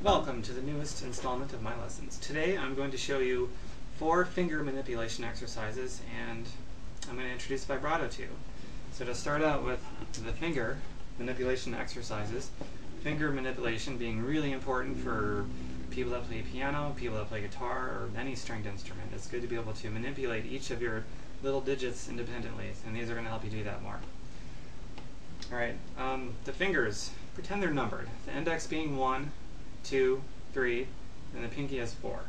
Welcome to the newest installment of my lessons. Today I'm going to show you four finger manipulation exercises and I'm going to introduce vibrato to you. So to start out with the finger manipulation exercises, finger manipulation being really important for people that play piano, people that play guitar, or any stringed instrument. It's good to be able to manipulate each of your little digits independently, and these are going to help you do that more. Alright, um, the fingers, pretend they're numbered. The index being 1, 2, 3, and the pinky has 4.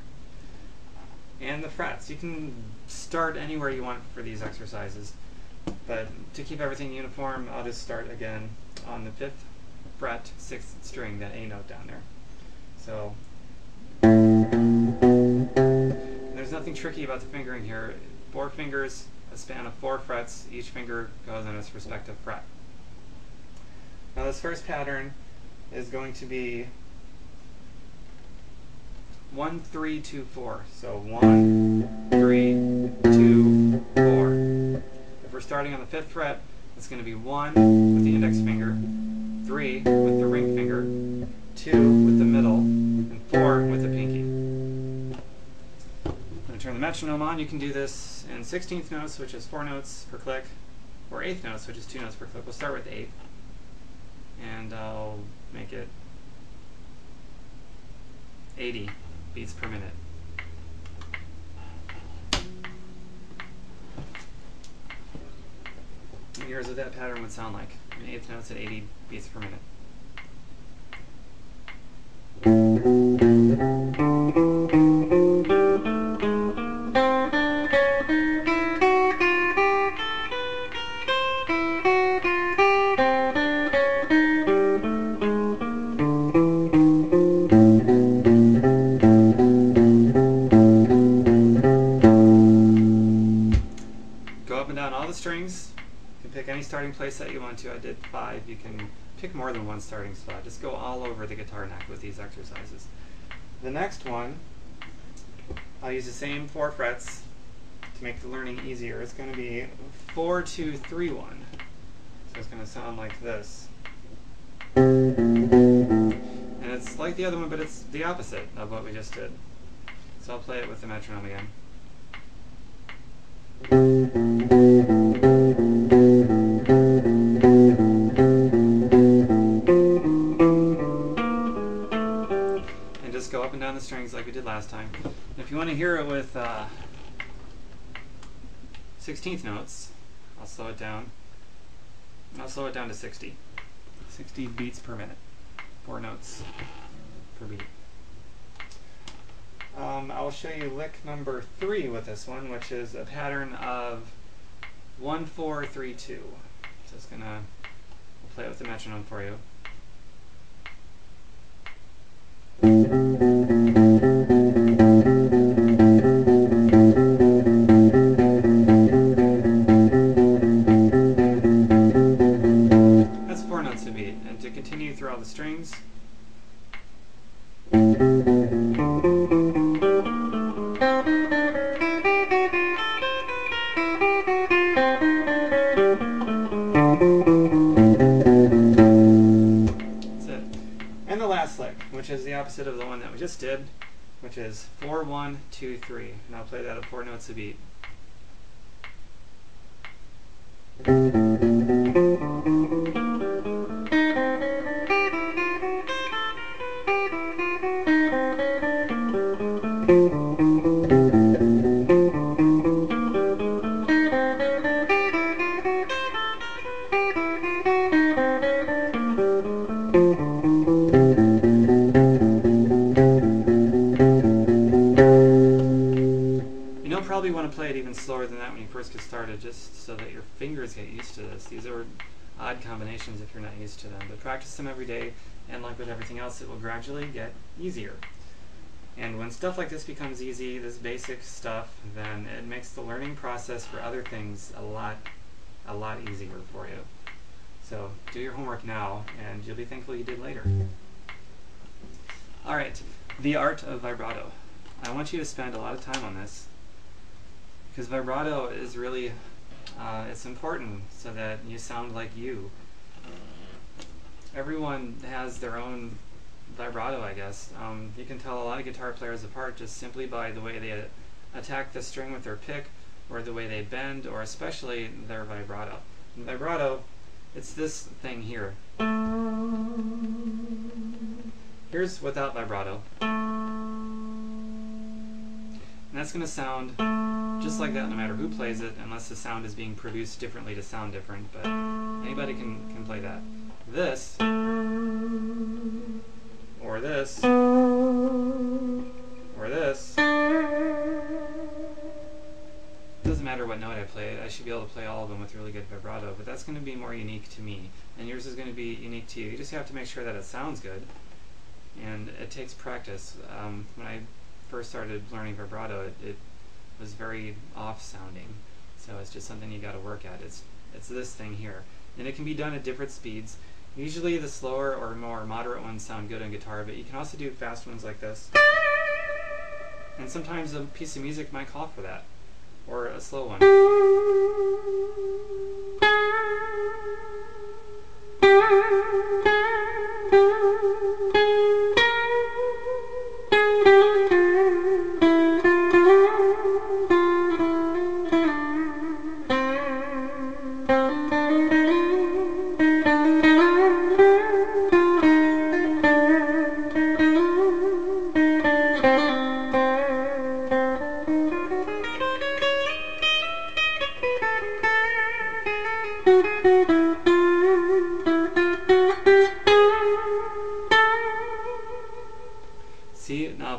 And the frets, you can start anywhere you want for these exercises, but to keep everything uniform, I'll just start again on the 5th fret, 6th string, that A note down there. So, there's nothing tricky about the fingering here. Four fingers, a span of four frets, each finger goes on its respective fret. This first pattern is going to be 1, 3, 2, 4. So 1, 3, 2, 4. If we're starting on the 5th fret, it's going to be 1 with the index finger, 3 with the ring finger, 2 with the middle, and 4 with the pinky. I'm going to turn the metronome on. You can do this in 16th notes, which is 4 notes per click, or 8th notes, which is 2 notes per click. We'll start with 8 and I'll make it 80 beats per minute. Here's what that pattern would sound like. An eighth notes at 80 beats per minute. Any starting place that you want to. I did five. You can pick more than one starting spot. Just go all over the guitar neck with these exercises. The next one, I'll use the same four frets to make the learning easier. It's going to be 4, 2, 3, 1. So it's going to sound like this. And it's like the other one, but it's the opposite of what we just did. So I'll play it with the metronome again. Did last time. If you want to hear it with uh, 16th notes, I'll slow it down. I'll slow it down to 60. 60 beats per minute. Four notes per beat. Um, I'll show you lick number three with this one, which is a pattern of one, four, three, two. So it's gonna play it with the metronome for you. Continue through all the strings. And the last lick, which is the opposite of the one that we just did, which is 4, 1, 2, 3. And I'll play that at 4 notes a beat. Probably want to play it even slower than that when you first get started, just so that your fingers get used to this. These are odd combinations if you're not used to them, but practice them every day, and like with everything else, it will gradually get easier. And when stuff like this becomes easy, this basic stuff, then it makes the learning process for other things a lot, a lot easier for you. So do your homework now, and you'll be thankful you did later. All right, the art of vibrato. I want you to spend a lot of time on this because vibrato is really uh, it's important so that you sound like you. Everyone has their own vibrato, I guess. Um, you can tell a lot of guitar players apart just simply by the way they attack the string with their pick, or the way they bend, or especially their vibrato. And vibrato, it's this thing here. Here's without vibrato. And that's going to sound just like that no matter who plays it, unless the sound is being produced differently to sound different, but anybody can, can play that. This, or this, or this, doesn't matter what note I play, I should be able to play all of them with really good vibrato, but that's going to be more unique to me, and yours is going to be unique to you. You just have to make sure that it sounds good, and it takes practice. Um, when I first started learning vibrato, it, it was very off sounding. So it's just something you got to work at. It's it's this thing here, and it can be done at different speeds. Usually the slower or more moderate ones sound good on guitar, but you can also do fast ones like this. And sometimes a piece of music might call for that, or a slow one.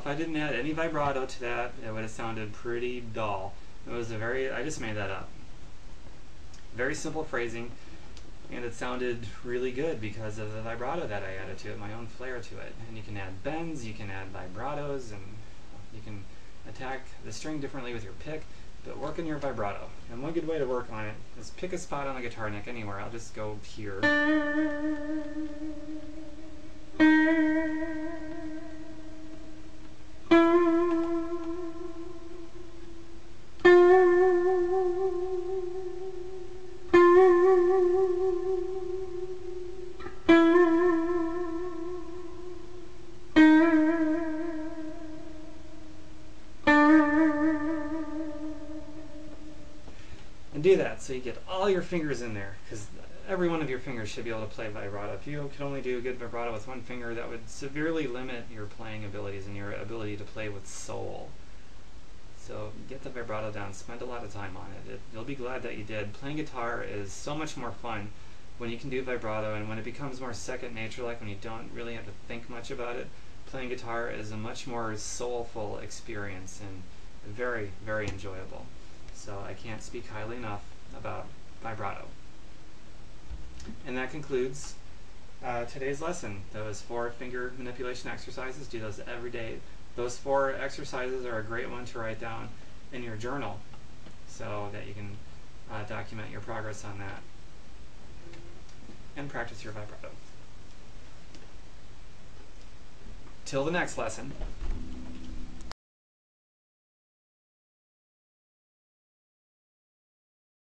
If I didn't add any vibrato to that, it would have sounded pretty dull. It was a very, I just made that up. Very simple phrasing, and it sounded really good because of the vibrato that I added to it, my own flair to it. And you can add bends, you can add vibratos, and you can attack the string differently with your pick, but work on your vibrato. And one good way to work on it is pick a spot on the guitar neck anywhere. I'll just go here. And do that so you get all your fingers in there because every one of your fingers should be able to play vibrato. If you could only do a good vibrato with one finger, that would severely limit your playing abilities and your ability to play with soul. So get the vibrato down, spend a lot of time on it. it. You'll be glad that you did. Playing guitar is so much more fun when you can do vibrato and when it becomes more second nature, like when you don't really have to think much about it. Playing guitar is a much more soulful experience and very, very enjoyable. So I can't speak highly enough about vibrato. And that concludes uh, today's lesson. Those four finger manipulation exercises, do those every day. Those four exercises are a great one to write down in your journal so that you can uh, document your progress on that and practice your vibrato. Till the next lesson.